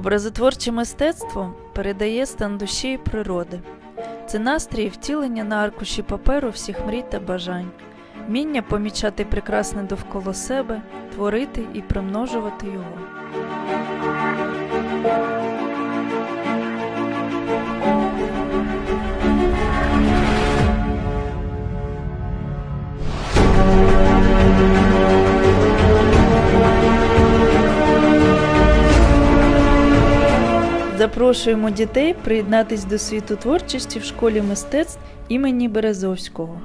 Образотворче мистецтво передає стан душі і природи. Це настрій і втілення на аркуші паперу всіх мрій та бажань, вміння помічати прекрасне довкола себе, творити і примножувати його. Запрошуємо дітей приєднатись до світу творчості в школі мистецтв імені Березовського.